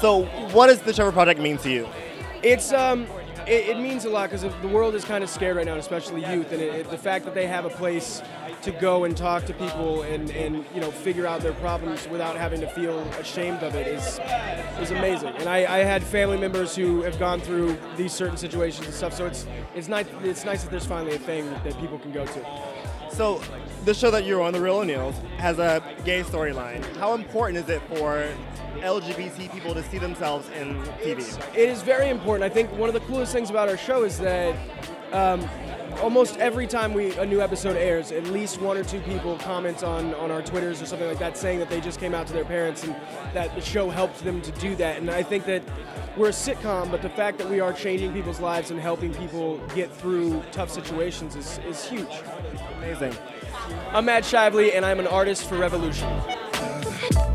So, what does the Trevor Project mean to you? It's um, it, it means a lot because the world is kind of scared right now, especially youth, and it, it, the fact that they have a place to go and talk to people and, and you know figure out their problems without having to feel ashamed of it is is amazing. And I, I had family members who have gone through these certain situations and stuff, so it's it's nice it's nice that there's finally a thing that people can go to. So, the show that you're on, The Real O'Neals, has a gay storyline. How important is it for LGBT people to see themselves in TV? It's, it is very important. I think one of the coolest things about our show is that um, almost every time we a new episode airs, at least one or two people comment on, on our Twitters or something like that saying that they just came out to their parents and that the show helped them to do that. And I think that we're a sitcom, but the fact that we are changing people's lives and helping people get through tough situations is, is huge. Amazing. I'm Matt Shively, and I'm an artist for Revolution.